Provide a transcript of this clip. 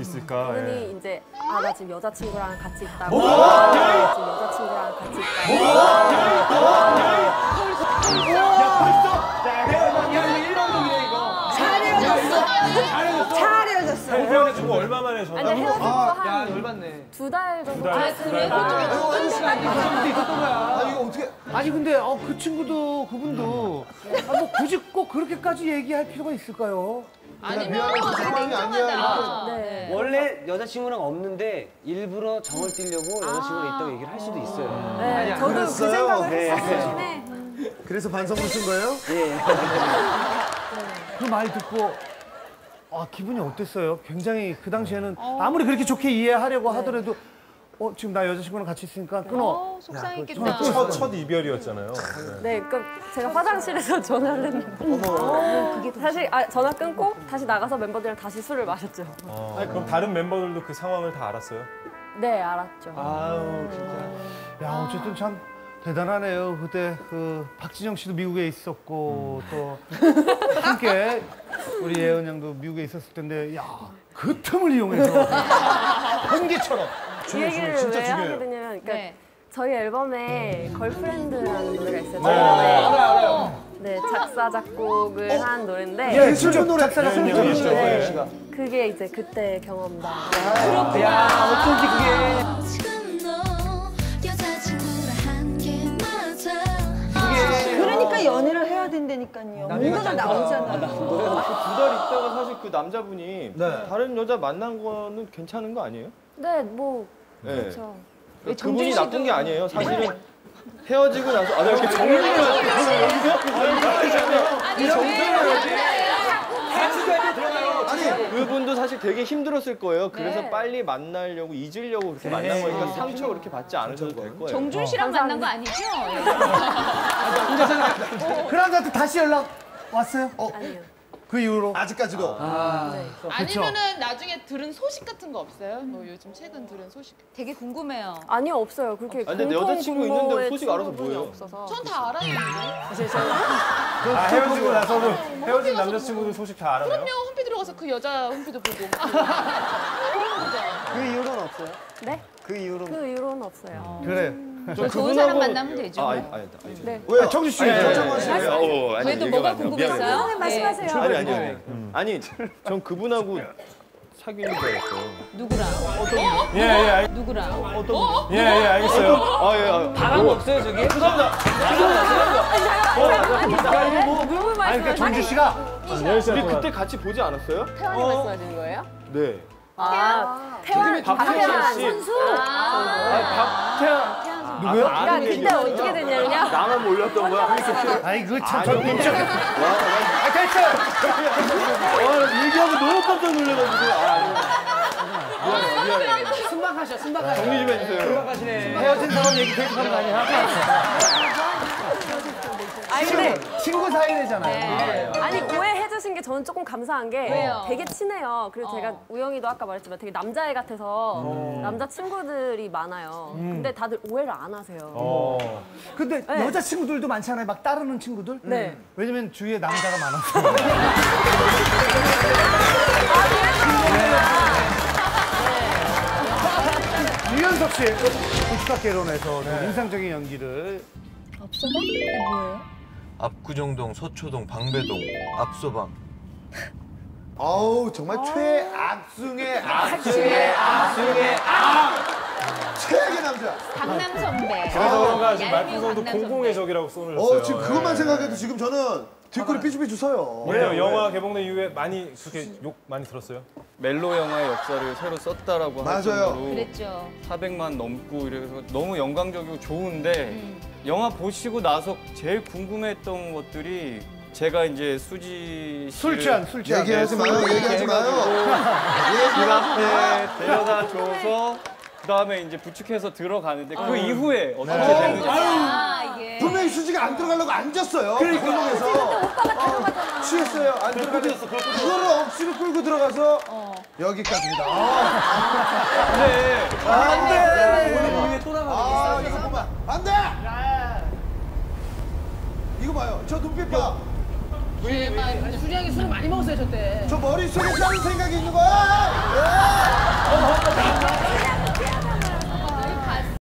있을까? 예. 그분이 이제 아 나 지금 여자친구랑 같이 있다고 나 지금 여자친구랑 같이 있다고 잘 헤어졌어. 헤어지고 얼마 만에 전화? 아니 헤어지고 야 열받네. 한두 달 정도 달, 됐으니까 아 이거 어떻게? 아니 근데 어, 그 친구도 그분도 아, 뭐 굳이 꼭 그렇게까지 얘기할 필요가 있을까요? 아니면 미안해, 그 상황이 아니야, 냉정하다. 네. 원래 여자친구랑 없는데 일부러 정을 띄려고 여자친구가 있다고 얘기를 할 수도 있어요. 네, 저도 그 그랬어요? 생각을 네. 했었긴 해. 그래서 반성을 쓴 거예요? 예. 그 말 듣고 아 기분이 어땠어요? 굉장히 그 당시에는 아무리 그렇게 좋게 이해하려고 하더라도 어 지금 나 여자친구랑 같이 있으니까 끊어. 어, 속상했겠다. 첫, 첫 이별이었잖아요. 네. 네, 그러니까 제가 화장실에서 전화를 했는데 그게 사실 아, 전화 끊고 다시 나가서 멤버들이랑 다시 술을 마셨죠. 어, 그럼 다른 멤버들도 그 상황을 다 알았어요? 네, 알았죠. 아우 진짜. 야 어쨌든 참 대단하네요. 그때 그 박진영 씨도 미국에 있었고 또 함께 우리 예은 양도 미국에 있었을 텐데 야 그 틈을 이용해서 번개처럼 이 얘기를 진짜 왜 중요해요. 하게 되냐면 그러니까 네. 저희 앨범에 걸프렌드라는 노래가 있어요. 네. 알아요, 알아요. 네, 작사 작곡을 한 노래인데 예, 슬픈 노래. 작사가 네, 쓴 있죠. 노래. 네. 그게 이제 그때 경험담. 야 어쩐지 그게 게 그러니까 연애를 해야 된다니까요. 뭔가가 나오잖아요. 두달 있다가 사실 그 남자분이 네. 다른 여자 만난 거는 괜찮은 거 아니에요? 네, 뭐 네. 그렇죠. 그분이 나쁜 게 아니에요. 사실은 헤어지고 나서 아, 나 이렇게 정리를 하지. 정리를 하지. 아니, 그분도 사실 되게 힘들었을 거예요. 그래서 네. 빨리 만나려고 잊으려고 그렇게 만난 거니까 상처 그렇게 받지 않으셔도 될 거예요. 정준 씨랑 만난 거 아니죠? 그 남자한테 다시 연락 왔어요? 아니요. 그 이후로 아직까지도. 아니면은 나중에 들은 소식 같은 거 없어요? 뭐 요즘 최근 들은 소식. 되게 궁금해요. 아니요, 없어요. 그렇게 근데 내 공통 여자친구 있는데 소식 알아서 뭐예요? 없어서. 전 다 알았는데. 아, 헤어지고 나서도 헤어진 남자친구들 소식 다 알아요? 그럼요. 홈피 들어가서 그 여자 홈피도 보고. 그 이후로는 없어요. 네? 그 이후로는 그 이후로는 없어요. 그래. 좋은 사람 만나면 되죠. 아, 아니, 아니, 아니. 네. 왜요? 정주 씨. 정정원 씨. 아니, 어, 아니, 그래도 뭐가. 궁금했어요? 네, 말씀하세요. 아니, 아니, 아니. 아니, 전 그분하고 사귀는 줄 알았어요. 누구랑? 예, 예, 알, 누구랑? 예, 예, 알겠어요. 아, 예, 아, 바람 없어요 저기? 누구 아니 그러니까 말씀하시는 정주 씨가 우리 그때 같이 보지 않았어요? 태연이 말씀하시는 거예요? 네. 아, 태연, 박태환 박태환 씨. 선수. 아, 박태환. 누구요? 그러니까 그때 어떻게 됐냐면요. 나만 몰랐던 거야. 아이 그참저 깜짝. 아 됐어. 와, 얘기하고 너무 깜짝 놀라가지고. 아, 미안해, 미안해. 순박하셔 순박하셔. 정리 좀 해주세요. 순박하시네. 헤어진 사람 얘기 계속 하는 거 아니야? 아니 근데 친구 사이래잖아요. 아니 오해 해 주신 게 저는 조금 감사한 게 왜요? 되게 친해요. 그리고 제가 우영이도 아까 말했지만 되게 남자애 같아서 남자 친구들이 많아요. 근데 다들 오해를 안 하세요. 어. 근데 네. 여자 친구들도 많잖아요. 막 따르는 친구들. 네. 왜냐면 주위에 남자가 많아서. 네. 유연석 개론에서 좀 인상적인 연기를 압구정동, 서초동, 방배동, 압소방. 아우 정말 최악승의 악승의 악승의 악. 최악의 남자. 강남 선배. 그래서 그런가 지금 말풍선도 공공의. 적이라고 손을 줬어요. 어 지금 그것만 생각해도 지금 저는 뒷골이 삐죽삐죽 서요. 왜요? 영화 개봉된 이후에 많이 그렇게 욕 많이 들었어요? 멜로 영화의 역사를 새로 썼다라고 할 맞아요. 정도로 그랬죠. 400만 넘고 이래서 너무 영광적이고 좋은데 영화 보시고 나서 제일 궁금했던 것들이 제가 이제 수지 술 취한 술 취한. 얘기하지 마요. 얘기하지 마요. 그 앞에 데려다 줘서 그 다음에 이제 부축해서 들어가는데 그 이후에 어떻게 됐는지 아. 분명히 수지가 안 들어가려고 앉았어요. 그러니까 구멍에서 취했어요. 안 들어가겠어. 그거를 억지로 끌고 들어가서 여기까지입니다. 아, 근데 안 돼. 우리에 또 나가고 아, 이거 잠깐만. 안 돼. 이거 봐요. 저 눈빛 봐. 수량이 술을 많이 먹었어요 저 때. 저 머릿속에 다른 생각이 있는 거야.